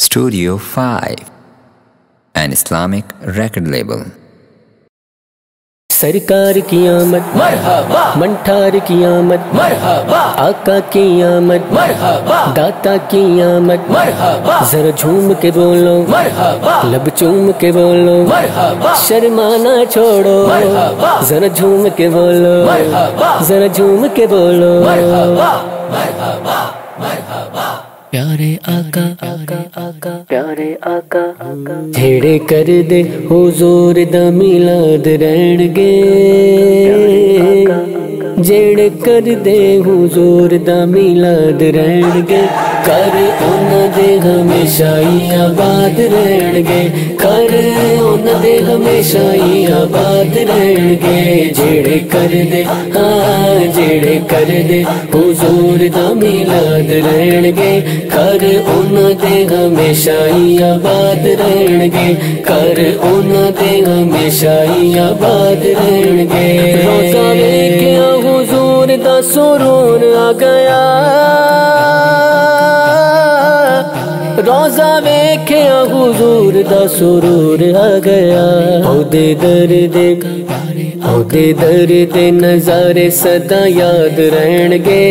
Studio 5, an Islamic record label. सरकार की आमद मरहबा। मंठार की आमद मरहबा। आका की आमद मरहबा। दाता की आमद मरहबा। जरा झूम के बोलो मरहबा। लब चूम के बोलो मरहबा। शर्माना छोड़ो मरहबा। जरा झूम के बोलो मरहबा। जरा झूम के बोलो। मरहबा। मरहबा। मरहबा। प्यारे आका। आका आका प्यारे आका। आका छेड़े कर दे हुजूर दा मिलाद रहणगे। जेड़े कर दे हुजूर दा मिलाद रहणगे कर ਉਹਨਾਂ ਦੇ ਹਮੇਸ਼ਾ ਹੀ ਆਬਾਦ ਰਹਿਣਗੇ ਕਰ ਉਹਨਾਂ ਦੇ ਹਮੇਸ਼ਾ ਹੀ ਆਬਾਦ ਰਹਿਣਗੇ ਜਿਹੜੇ ਕਰਦੇ ਹਾਂ ਜਿਹੜੇ ਕਰਦੇ ਹੁਜ਼ੂਰ ਦਾ ਮਿਲਾਦ ਰਹਿਣਗੇ ਕਰ ਉਹਨਾਂ ਦੇ ਹਮੇਸ਼ਾ ਹੀ ਆਬਾਦ ਰਹਿਣਗੇ ਕਰ ਉਹਨਾਂ ਦੇ ਹਮੇਸ਼ਾ ਹੀ ਆਬਾਦ ਰਹਿਣਗੇ ਰੋਜ਼ਾ का सुरूर आ गया। रोजा वेखे हुजूर दा सुरूर आ गया। औदे दे दर दर्द नजारे सदा याद रहणगे।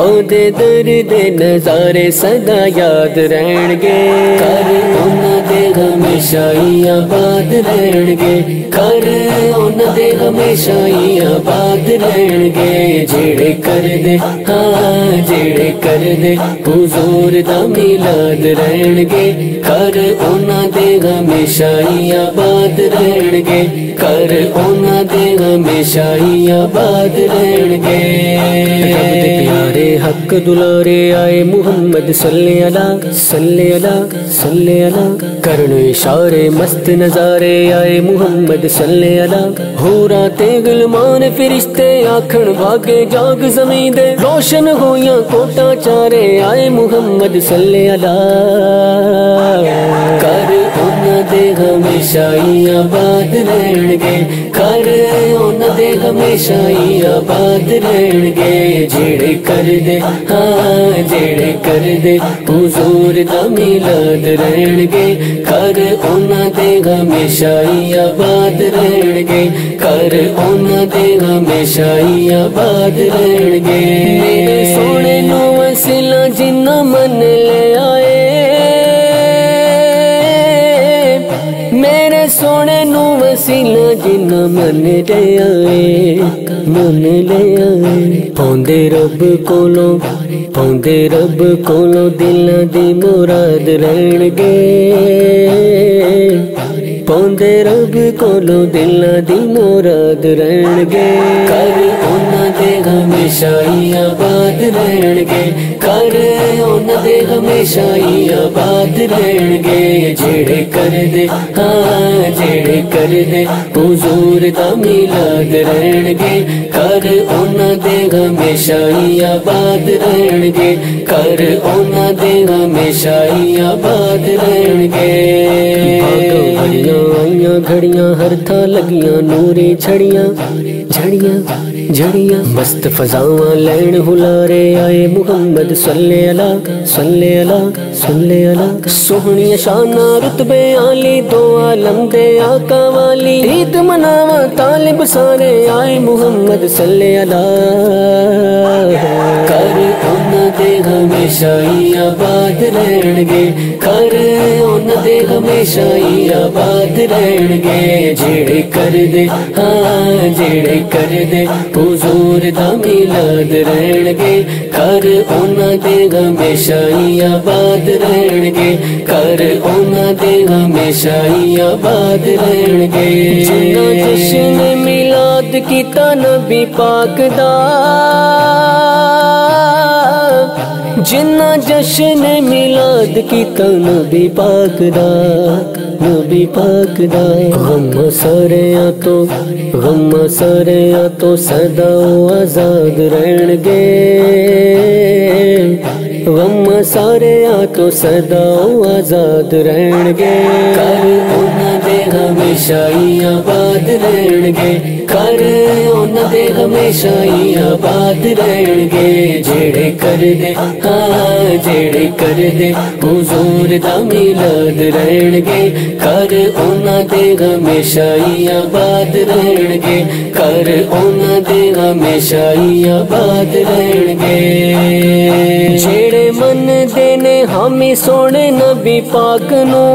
दर दर्द नजारे सदा याद रहणगे। गे ਸਦਾ ਯਾਦ ਰਹਿਣਗੇ ਕਰ ਉਹਨਾਂ ਦੇ ਹਮੇਸ਼ਾ ਹੀ ਆਬਾਦ ਰਹਿਣਗੇ ਕਰ ਉਹਨਾਂ ਦੇ ਹਮੇਸ਼ਾ ਹੀ ਆਬਾਦ ਰਹਿਣਗੇ ਜਿਹੜੇ ਕਰਦੇ ਹਾਂ ਜਿਹੜੇ ਕਰਦੇ ਹੁਜ਼ੂਰ ਦਾ ਮਿਲਾਦ ਰਹਿਣਗੇ ਕਰ ਉਹਨਾਂ ਦੇ ਹਮੇਸ਼ਾ ਹੀ ਆਬਾਦ ਰਹਿਣਗੇ ਕਰ ਉਹਨਾਂ ਦੇ ਹਮੇਸ਼ਾ ਹੀ ਆਬਾਦ ਰਹਿਣਗੇ ਰੱਬ ਦੇ ਪਿਆਰੇ हक दुलारे आए मोहम्मद सल्ले अला सल्ले अला सल्ले अला कर इशारे मस्त नजारे आए मोहम्मद सल्ले अला हो राते गुलमान फिरिश्ते आखन भागे जाग जमी दे रोशन हो या कोटा चारे आए मोहम्मद सल्ले अला कर उम्र ਦੇ ਹਮੇਸ਼ਾ ਹੀ ਆਬਾਦ ਰਹਿਣਗੇ ਕਰ ਉਹਨਾਂ ਦੇ ਹਮੇਸ਼ਾ ਹੀ ਆਬਾਦ ਰਹਿਣਗੇ ਜਿਹੜੇ ਕਰਦੇ ਹਾਂ ਜਿਹੜੇ ਕਰਦੇ ਹੁਜ਼ੂਰ ਦਾ ਮਿਲਾਦ ਰਹਿਣਗੇ ਕਰ ਉਹਨਾਂ ਦੇ ਹਮੇਸ਼ਾ ਹੀ ਆਬਾਦ ਰਹਿਣਗੇ ਕਰ ਉਹਨਾਂ ਦੇ ਹਮੇਸ਼ਾ ਹੀ ਆਬਾਦ ਰਹਿਣਗੇ ਮੇਰੇ ਸੋਹਣੇ ਨੂੰ ਵਸਿਲਾ ਜਿੰਨਾ ਮੰਨ ਲਿਆਏ ਵਸੀਲਾ ਜਿੰਨਾ ਮੰਨ ਲਿਆਏ ਮੰਨ ਲਿਆਏ ਪਾਉਂਦੇ ਰੱਬ ਕੋਲੋਂ, ਪਾਉਂਦੇ ਰੱਬ ਕੋਲੋਂ ਦਿਲਾਂ ਦੀ ਮੁਰਾਦ ਰਹਿਣਗੇ। ਪਾਉਂਦੇ ਰੱਬ ਕੋਲੋਂ ਦਿਲਾਂ ਦੀ ਮੁਰਾਦ ਰਹਿਣਗੇ ਕਰ ਉਹਨਾਂ ਦੇ ਹਮੇਸ਼ਾ ਹੀ ਆਬਾਦ ਰਹਿਣਗੇ ਕਰ ਉਹਨਾਂ ਦੇ ਹਮੇਸ਼ਾ ਹੀ ਆਬਾਦ ਰਹਿਣਗੇ ਜਿਹੜੇ ਕਰਦੇ ਹਾਂ ਜਿਹੜੇ ਕਰਦੇ ਹੁਜ਼ੂਰ ਦਾ ਮਿਲਾਦ ਰਹਿਣਗੇ ਕਰ ਉਹਨਾਂ ਦੇ ਹਮੇਸ਼ਾ ਹੀ ਆਬਾਦ ਰਹਿਣਗੇ ਕਰ ਉਹਨਾਂ ਦੇ ਹਮੇਸ਼ਾ ਹੀ ਆਬਾਦ ਰਹਿਣਗੇ घड़ियाँ आइयाँ घड़ियाँ हर था लगियाँ, नूरे झड़ियाँ झड़ियाँ झड़ियाँ। मस्त फजावां लैन हुलारे आए मुहम्मद, सल्ले अला सल्ले अला सल्ले अला। सोहनी शाना रुतबे आली, दो आलम दे आका वाली। ईद मनावा तालिब सारे आए मुहम्मद, सल्ले अला। ਦੇ ਹਮੇਸ਼ਾ ਹੀ ਆਬਾਦ ਰਹਿਣਗੇ ਕਰ ਉਹਨਾਂ ਦੇ ਹਮੇਸ਼ਾ ਹੀ ਆਬਾਦ ਰਹਿਣਗੇ ਜਿਹੜੇ ਕਰਦੇ ਹਾਂ ਜਿਹੜੇ ਕਰਦੇ ਹੁਜ਼ੂਰ ਦਾ ਮਿਲਾਦ ਰਹਿਣਗੇ ਕਰ ਉਹਨਾਂ ਦੇ ਹਮੇਸ਼ਾ ਹੀ ਆਬਾਦ ਰਹਿਣਗੇ ਕਰ ਉਹਨਾਂ ਦੇ ਹਮੇਸ਼ਾ ਹੀ ਆਬਾਦ ਰਹਿਣਗੇ ਜਿੰਨਾ ਜਸ਼ਨ ਮਿਲਾਦ ਕੀਤਾ ਨਬੀ ਪਾਕ ਦਾ जिन्ना जश्न मिलाद की तो नबी पाक दा नबी पाक दा गम सारे आ तो गम सारे आ तो सदा आज़ाद रहणगे। गम सारे आ तो सदा आज़ाद रहणगे। कर उन्हें ਹਮੇਸ਼ਾ ਹੀ ਆਬਾਦ ਰਹਿਣਗੇ ਕਰ ਉਹਨਾਂ ਦੇ ਹਮੇਸ਼ਾ ਹੀ ਆਬਾਦ ਰਹਿਣਗੇ ਜਿਹੜੇ ਕਰਦੇ ਹਾਂ ਜਿਹੜੇ ਕਰਦੇ ਹਜ਼ੂਰ ਦਾ ਮਿਲਾਦ ਰਹਿਣਗੇ ਕਰ ਉਹਨਾਂ ਦੇ ਹਮੇਸ਼ਾ ਹੀ ਆਬਾਦ ਰਹਿਣਗੇ ਕਰ ਉਹਨਾਂ ਦੇ ਹਮੇਸ਼ਾ ਹੀ ਆਬਾਦ ਰਹਿਣਗੇ ਜਿਹੜੇ ਮੰਨਦੇ ਨੇ ਹਾਮੀ ਸੋਹਣੇ ਨਬੀ ਪਾਕ ਨੂੰ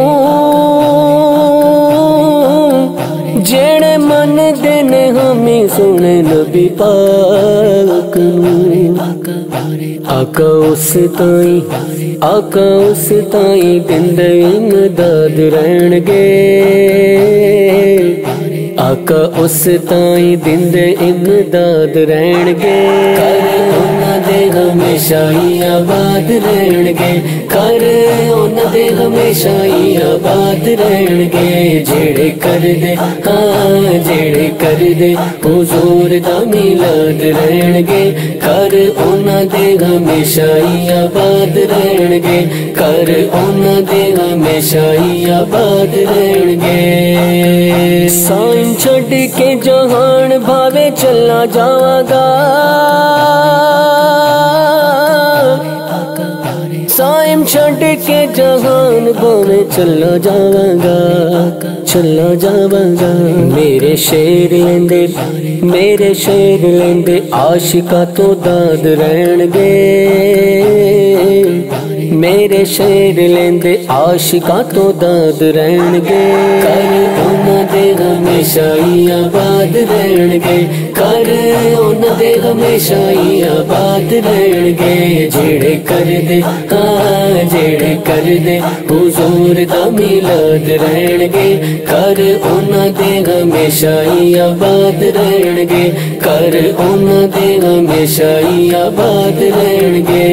ਜਿਹੜੇ ਮੰਨਦੇ ਨੇ ਹਮੇ ਸੋਹਣੇ ਨਬੀ ਪਾਕ ਨੂੰ। ਆਕਾ ਉਸ ਤਾਈ, ਆਕਾ ਉਸ ਤਾਈ ਦਿੰਦੇ ਇਮਦਾਦ ਰਹਿਣਗੇ। ਆਕਾ ਉਸ ਤਾਈ ਦਿੰਦੇ ਇਮਦਾਦ ਰਹਿਣਗੇ। ਕਰ दे हमेशा ही आबाद रहन गे कर उन्हें दे हमेशा ही आबाद रहन गे जेड़े कर दे हाँ जेड़े कर दे, हुजूर दा रहन गे कर उन्हें दे हमेशा ही आबाद रहन गे कर उन्हें दे हमेशा ही आबाद रहन गे साइन के जहान भावे चला जावागा। साइम छड़ के जहान बोले चलो जावांगा चलो जावांगा। मेरे शेर लेंदे, मेरे शेर लेंदे, आशिका तो दाद रहणगे। मेरे शेर लेंदे, आशिका तो दाद रहणगे। कर उन्हें हमेशा ही आबाद रहणगे। करे, उन दे हमेशा ही आबाद रहणगे जेड़े कर दे, हाँ जेड़े कर दे, हुजूर दा मिलाद रहणगे कर, उन दे हमेशा ही आबाद रहणगे कर, उन दे हमेशा ही आबाद रहणगे